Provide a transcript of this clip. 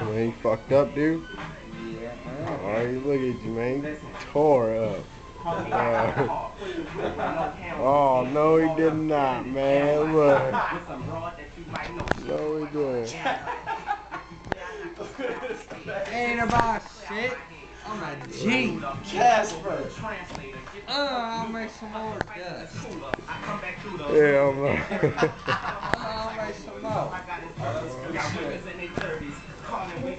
You ain't fucked up, dude? Yeah. Alright, look at you, man. Tore up. Uh, oh, no, he did not, man. Look. No, he did. ain't about shit. I'm a G. Casper. Uh, I'll make some more dust. Yeah, I'm a Oh, that's good yeah, shit. in their 30s, calling